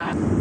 Ah.